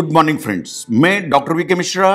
Good morning friends मैं doctor V K Mishra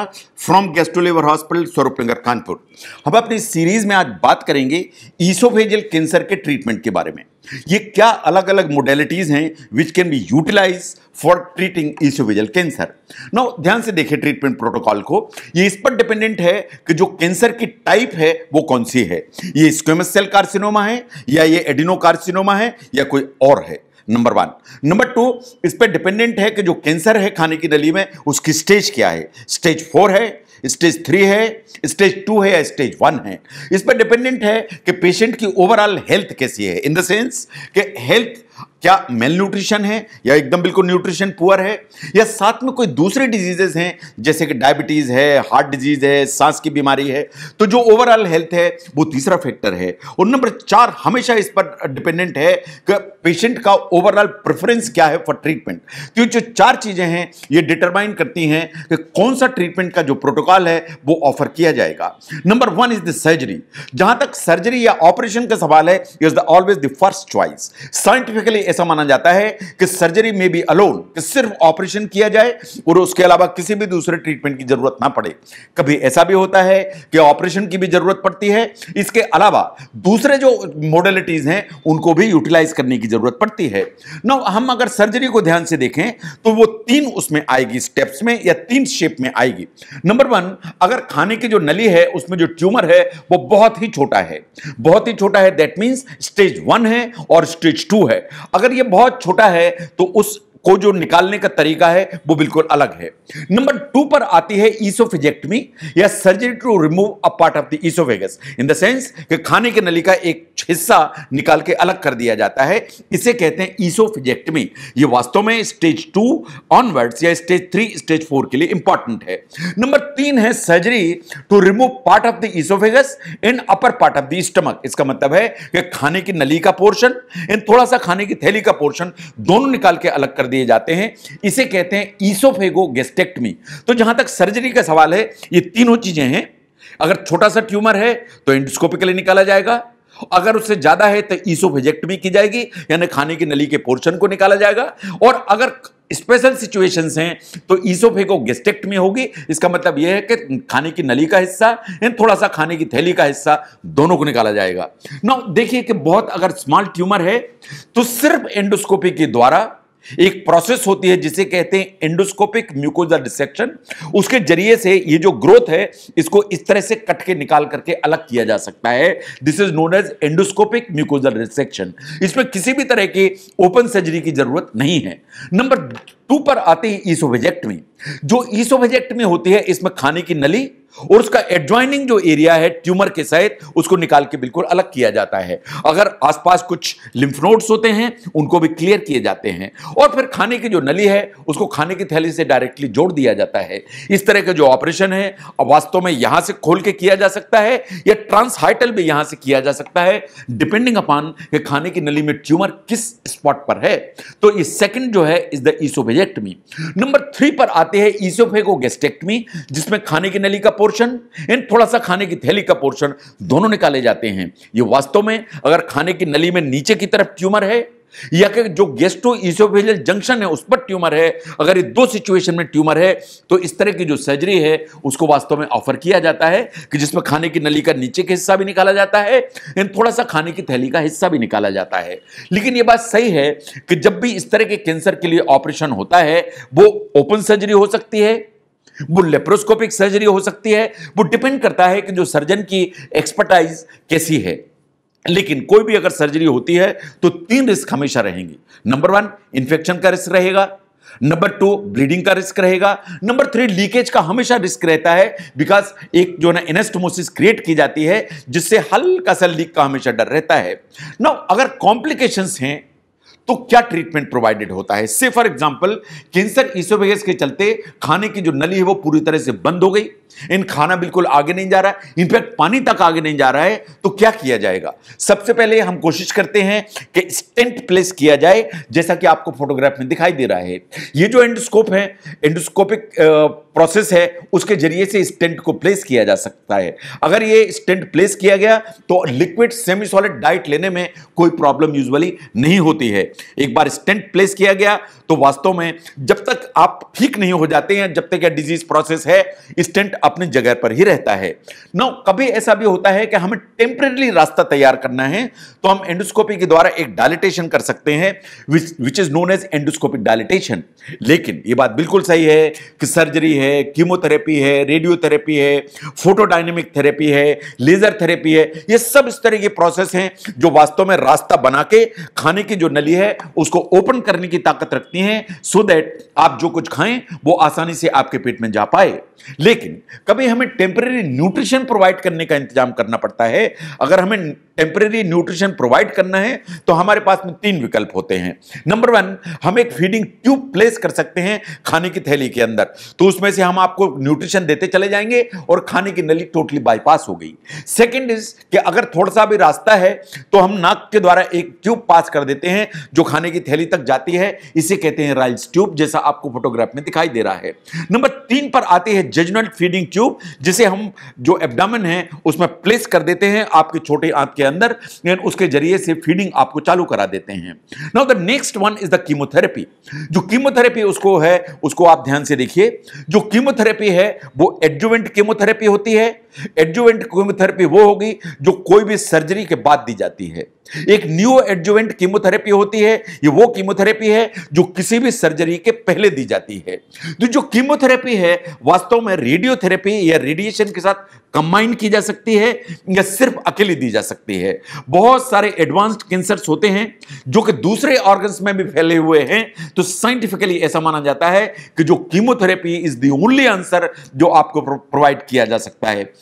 from गेस्टोलेवर hospital स्वरूप नगर कानपुर हम अपनी सीरीज़ में आज बात करेंगे ईसोफेजियल कैंसर के ट्रीटमेंट के बारे में। ये क्या अलग अलग मोडेलिटीज हैं which can be utilize for treating esophageal cancer now ध्यान से देखें ट्रीटमेंट प्रोटोकॉल को। ये इस पर डिपेंडेंट है कि जो कैंसर की टाइप है, वो कौन सी है। ये स्क्वेमस सेल कार्सिनोमा है, या ये एडिनो कार्सिनोमा है, या कोई और है। नंबर वन नंबर टू इस पर डिपेंडेंट है कि जो कैंसर है खाने की नली में, उसकी स्टेज क्या है? स्टेज फोर है स्टेज थ्री है, स्टेज टू है या स्टेज वन है। इस पर डिपेंडेंट है कि पेशेंट की ओवरऑल हेल्थ कैसी है। इन द सेंस कि हेल्थ क्या मेल न्यूट्रिशन है, या एकदम बिल्कुल न्यूट्रिशन पुअर है, या साथ में कोई दूसरे डिजीजेस हैं, जैसे कि डायबिटीज़ है हार्ट डिज़ीज़ है, सांस की बीमारी है। तो जो ओवरऑल हेल्थ है, वो तीसरा फैक्टर है। और नंबर चार हमेशा इस पर डिपेंडेंट है कि पेशेंट का ओवरऑल प्रेफरेंस क्या है फॉर ट्रीटमेंट तो जो चार चीज़ें हैं, ये डिटरमाइन करती हैं कि कौन सा ट्रीटमेंट का जो प्रोटोकॉल है, वो ऑफ़र किया जाएगा। Number one is the surgery जहाँ तक सर्जरी या ऑपरेशन का सवाल है is the always the first choice scientifically ऐसा माना जाता है कि सर्जरी में भी अलोन सिर्फ़ ऑपरेशन किया जाए, और उसके अलावा किसी भी दूसरे ट्रीटमेंट की ज़रूरत ना पड़े। कभी ऐसा भी होता है कि ऑपरेशन की भी ज़रूरत पड़ती है, इसके अलावा दूसरे जो मोडलिटीज हैं, उनको भी यूटिलाइज करने की ज़रूरत पड़ती है। नो हम अगर सर्जरी को ध्यान से देखें तो वो तीन उसमें आएगी स्टेप्स में या तीन शेप में आएगी। नंबर वन अगर खाने की जो नली है, उसमें जो ट्यूमर है, वो बहुत ही छोटा है। बहुत ही छोटा है दैट मीन्स स्टेज वन है और स्टेज टू है। अगर ये बहुत छोटा है तो उस को जो निकालने का तरीका है, वो बिल्कुल अलग है। नंबर टू पर आती है ईसोफिजेक्टमी या surgery to remove a part of the esophagus in the sense कि खाने के नली का एक हिस्सा निकाल के अलग कर दिया जाता है। इसे कहते हैं ईसोफिजेक्टमी ये वास्तव में स्टेज टू ऑनवर्ड्स या स्टेज थ्री स्टेज फोर के लिए इंपॉर्टेंट है। नंबर तीन है surgery to remove part of the esophagus in upper part of the stomach इसका मतलब है कि खाने की नली का पोर्शन इन थोड़ा सा खाने की थैली का पोर्शन दोनों निकाल के अलग कर दिए जाते हैं। इसे कहते हैं ईसोफेगो गेस्टेक्टमी तो जहाँ तक सर्जरी का सवाल है, ये तीनों चीज़ें हैं। अगर छोटा सा ट्यूमर है तो इंडोस्कोपिकली निकाला जाएगा। अगर उससे ज़्यादा है तो ईसोफेजेक्टमी की जाएगी, यानी खाने की नली के पोर्शन को निकाला जाएगा। और अगर स्पेशल सिचुएशंस हैं तो ईसोफेगो गेस्टेक्टमी होगी। इसका मतलब यह है कि खाने की नली का हिस्सा एंड थोड़ा सा खाने की थैली का हिस्सा, दोनों को निकाला जाएगा। ना देखिए कि बहुत अगर स्मॉल ट्यूमर है तो सिर्फ़ एंडोस्कोपी के द्वारा एक प्रोसेस होती है जिसे कहते हैं एंडोस्कोपिक म्यूकोजा डिसेक्शन उसके ज़रिए से ये जो ग्रोथ है, इसको इस तरह से कट के निकाल करके अलग किया जा सकता है। This is known as endoscopic mucosa dissection इसमें किसी भी तरह की ओपन सर्जरी की ज़रूरत नहीं है। नंबर टू पर आते ही ईसोवेजेक्टमी जो ईसोवेजेक्टमी होती है, इसमें खाने की नली और उसका एडजॉइनिंग जो एरिया है ट्यूमर के सहित, उसको निकाल के बिल्कुल अलग किया जाता है। अगर आसपास कुछ लिम्फ नोड्स होते हैं, उनको भी क्लियर किए जाते हैं। और फिर खाने की जो नली है, उसको खाने की थैली से डायरेक्टली जोड़ दिया जाता है। इस तरह का जो ऑपरेशन है वास्तव में यहाँ से खोल के किया जा सकता है, या ट्रांसहाइटल भी यहाँ से किया जा सकता है डिपेंडिंग अपॉन खाने की नली में ट्यूमर किस स्पॉट पर है। तो इस सेकंड जो है is the esophagectomy number three पर आते हैं ईसोफेगो गेस्टेक्टमी जिसमें खाने की नली का पोर्शन एंड थोड़ा सा खाने की थैली का पोर्शन दोनों निकाले जाते हैं। ये वास्तव में अगर खाने की नली में नीचे की तरफ़ ट्यूमर है या कि जो गेस्टो ईसोफेजियल जंक्शन है, उस पर ट्यूमर है। अगर ये दो सिचुएशन में ट्यूमर है तो इस तरह की जो सर्जरी है, उसको वास्तव में ऑफ़र किया जाता है कि जिसमें खाने की नली का नीचे का हिस्सा भी निकाला जाता है एंड थोड़ा सा खाने की थैली का हिस्सा भी निकाला जाता है। लेकिन ये बात सही है कि जब भी इस तरह के कैंसर के लिए ऑपरेशन होता है, वो ओपन सर्जरी हो सकती है, वो लेप्रोस्कोपिक सर्जरी हो सकती है, वो डिपेंड करता है कि जो सर्जन की एक्सपर्टाइज कैसी है। लेकिन कोई भी अगर सर्जरी होती है तो तीन रिस्क हमेशा रहेंगी। नंबर वन इंफेक्शन का रिस्क रहेगा। नंबर टू, ब्लीडिंग का रिस्क रहेगा। नंबर थ्री, लीकेज का हमेशा रिस्क रहता है, बिकॉज़ एक जो ना इनेस्टमोसिस क्रिएट की जाती है, जिससे हल्का सा लीक का हमेशा डर रहता है। ना अगर कॉम्प्लिकेशंस हैं तो क्या ट्रीटमेंट प्रोवाइडेड होता है? से फॉर एग्ज़ाम्पल कैंसर ईसोफेगस के चलते खाने की जो नली है, वो पूरी तरह से बंद हो गई। इन खाना बिल्कुल आगे नहीं जा रहा है इनफैक्ट पानी तक आगे नहीं जा रहा है तो क्या किया जाएगा? सबसे पहले हम कोशिश करते हैं कि स्टेंट प्लेस किया जाए, जैसा कि आपको फोटोग्राफ में दिखाई दे रहा है। ये जो एंडोस्कोप है, एंडोस्कोपिक प्रोसेस है, उसके ज़रिए से स्टेंट को प्लेस किया जा सकता है। अगर ये स्टेंट प्लेस किया गया तो लिक्विड सेमी सॉलिड डाइट लेने में कोई प्रॉब्लम यूजुअली नहीं होती है। एक बार स्टेंट प्लेस किया गया तो वास्तव में जब तक आप ठीक नहीं हो जाते हैं, जब तक यह डिज़ीज़ प्रोसेस है, स्टेंट अपनी जगह पर ही रहता है। नो कभी ऐसा भी होता है कि हमें टेम्परेली रास्ता तैयार करना है तो हम एंडोस्कोपी के द्वारा एक डायलिटेशन कर सकते हैं which is known as endoscopic dilatation लेकिन यह बात बिल्कुल सही है कि सर्जरी है कीमोथेरेपी है रेडियोथेरेपी है फोटोडाइनमिक थेरेपी है लेजर थेरेपी है, ये सब इस तरह की प्रोसेस हैं जो वास्तव में रास्ता बना के खाने की जो नली है, उसको ओपन करने की ताकत रखती हैं सो दैट आप जो कुछ खाएँ, वो आसानी से आपके पेट में जा पाए। लेकिन कभी हमें टेम्परेरी न्यूट्रिशन प्रोवाइड करने का इंतज़ाम करना पड़ता है। अगर हमें टेम्परेरी न्यूट्रिशन प्रोवाइड करना है तो हमारे पास में तीन विकल्प होते हैं। नंबर वन हम एक फीडिंग ट्यूब प्लेस कर सकते हैं खाने की थैली के अंदर। तो उसमें से हम आपको न्यूट्रिशन देते चले जाएँगे और खाने की नली टोटली बाईपास हो गई। सेकेंड इज़ कि अगर थोड़ा सा भी रास्ता है तो हम नाक के द्वारा एक ट्यूब पास कर देते हैं, जो खाने की थैली तक जाती है। इसे कहते हैं राइल्स ट्यूब जैसा आपको फोटोग्राफ में दिखाई दे रहा है। नंबर तीन पर आती है जजनल फीडिंग ट्यूब जिसे हम जो एब्डामन है, उसमें प्लेस कर देते हैं आपके छोटे आंत के अंदर उसके ज़रिए से फीडिंग आपको चालू करा देते हैं। Now the next one is the chemotherapy जो कीमोथेरेपी उसको है, उसको आप ध्यान से देखिए। जो कीमोथेरेपी है, वो एडजुवेंट कीमोथेरेपी होती है एडजुवेंट कीमोथेरेपी वो होगी जो कोई भी सर्जरी के बाद दी जाती है। एक न्यू एडजुवेंट कीमोथेरेपी होती है, ये वो कीमोथेरेपी है जो किसी भी सर्जरी के पहले दी जाती है। तो जो कीमोथेरेपी है, वास्तव में रेडियोथेरेपी या रेडिएशन के साथ कंबाइन की जा सकती है या सिर्फ़ अकेली दी जा सकती है। बहुत सारे एडवांस्ड कैंसर्स होते हैं जो कि दूसरे ऑर्गन्स में भी फैले हुए हैं। तो साइंटिफिकली ऐसा माना जाता है कि जो chemotherapy is the only answer जो आपको प्रोवाइड किया जा सकता है।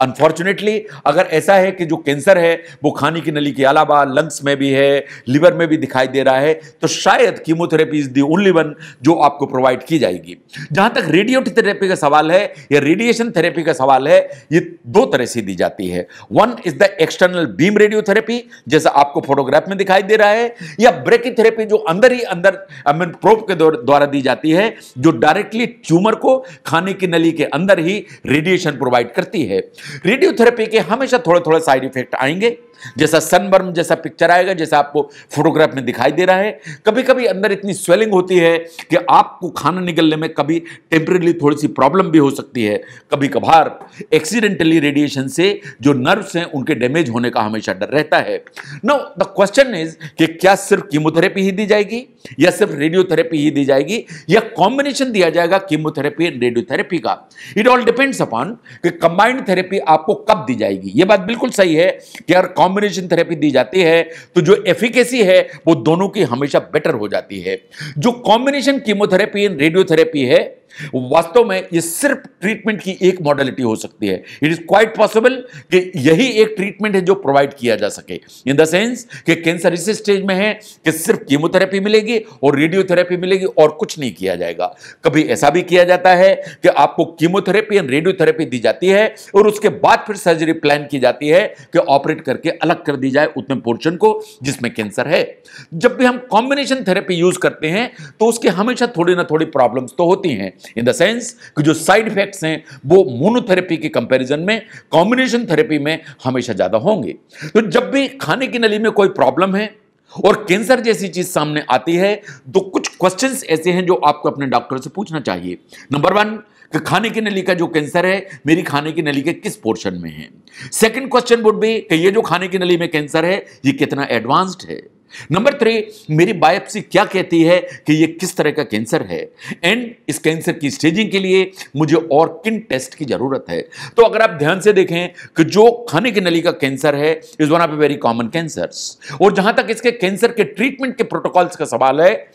अनफॉर्चुनेटली अगर ऐसा है कि जो कैंसर है, वो खाने की नली के अलावा लंग्स में भी है लिवर में भी दिखाई दे रहा है तो शायद chemotherapy is the only one जो आपको प्रोवाइड की जाएगी। जहाँ तक रेडियोथेरेपी का सवाल है, या रेडिएशन थेरेपी का सवाल है, ये दो तरह से दी जाती है। One is the external beam radiotherapy जैसा आपको फोटोग्राफ में दिखाई दे रहा है, या ब्रेकीथेरेपी जो अंदर ही अंदर आई मीन प्रोप के द्वारा दी जाती है, जो डायरेक्टली ट्यूमर को खाने की नली के अंदर ही रेडिएशन प्रोवाइड करती है। रेडियोथेरेपी के हमेशा थोड़े थोड़े साइड इफ़ेक्ट आएँगे। जैसा सनबर्न जैसा पिक्चर आएगा, जैसा आपको फोटोग्राफ में दिखाई दे रहा है कभी कभी अंदर इतनी स्वेलिंग होती है कि आपको खाना निकलने में कभी टेम्परेली थोड़ी सी प्रॉब्लम भी हो सकती है। कभी कभार एक्सीडेंटली रेडिएशन से जो नर्व्स हैं, उनके डैमेज होने का हमेशा डर रहता है। नो द क्वेश्चन इज़ कि क्या सिर्फ़ कीमोथेरेपी ही दी जाएगी, या सिर्फ़ रेडियोथेरेपी ही दी जाएगी, या कॉम्बिनेशन दिया जाएगा कीमोथेरेपी एंड रेडियोथेरेपी का? इट ऑल डिपेंड्स अपॉन कि कंबाइंड थेरेपी आपको कब दी जाएगी। यह बात बिल्कुल सही है कि अगर कॉम्बिनेशन थेरेपी दी जाती है तो जो एफिकेसी है, वो दोनों की हमेशा बेटर हो जाती है। जो कॉम्बिनेशन कीमोथेरेपी एंड रेडियोथेरेपी है वास्तव में ये सिर्फ़ ट्रीटमेंट की एक मॉडलिटी हो सकती है। इट इज़ क्वाइट पॉसिबल कि यही एक ट्रीटमेंट है जो प्रोवाइड किया जा सके। इन द सेंस कि कैंसर इस स्टेज में है कि सिर्फ़ कीमोथेरेपी मिलेगी और रेडियोथेरेपी मिलेगी और कुछ नहीं किया जाएगा। कभी ऐसा भी किया जाता है कि आपको कीमोथेरेपी एंड रेडियोथेरेपी दी जाती है और उसके बाद फिर सर्जरी प्लान की जाती है कि ऑपरेट करके अलग कर दी जाए उतने पोर्शन को जिसमें कैंसर है। जब भी हम कॉम्बिनेशन थेरेपी यूज़ करते हैं तो उसके हमेशा थोड़ी ना थोड़ी प्रॉब्लम्स तो होती हैं। इन द सेंस कि जो साइड इफेक्ट्स हैं, वो मोनोथेरेपी के कंपैरिजन में कॉम्बिनेशन थेरेपी में हमेशा ज़्यादा होंगे। तो जब भी खाने की नली में कोई प्रॉब्लम है और कैंसर जैसी चीज़ सामने आती है तो कुछ क्वेश्चंस ऐसे हैं जो आपको अपने डॉक्टर से पूछना चाहिए। नंबर वन कि खाने की नली का जो कैंसर है, मेरी खाने की नली के किस पोर्शन में है? सेकंड क्वेश्चन वुड बी कि ये जो खाने की नली में कैंसर है, ये कितना एडवांस्ड है? नंबर थ्री मेरी बायोप्सी क्या कहती है कि ये किस तरह का कैंसर है? एंड इस कैंसर की स्टेजिंग के लिए मुझे और किन टेस्ट की ज़रूरत है? तो अगर आप ध्यान से देखें कि जो खाने की नली का कैंसर है is one of a very common cancer और जहाँ तक इसके कैंसर के ट्रीटमेंट के प्रोटोकॉल्स का सवाल है,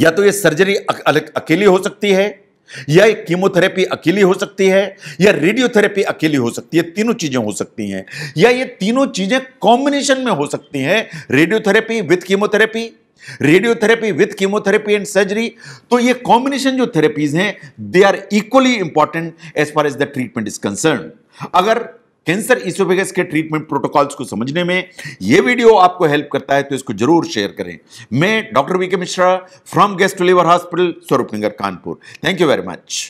या तो ये सर्जरी अकेली हो सकती है या एक कीमोथेरेपी अकेली हो सकती है, या रेडियोथेरेपी अकेली हो सकती है, तीनों चीज़ें हो सकती हैं, या ये तीनों चीज़ें कॉम्बिनेशन में हो सकती हैं radiotherapy with chemotherapy radiotherapy with chemotherapy and surgery तो ये कॉम्बिनेशन जो थेरेपीज हैं they are equally important as far as the treatment is concern अगर कैंसर इसोफेगस के ट्रीटमेंट प्रोटोकॉल्स को समझने में यह वीडियो आपको हेल्प करता है तो इसको ज़रूर शेयर करें। मैं doctor VK Mishra from guest liver hospital Swaroopnagar Kanpur. Thank you very much.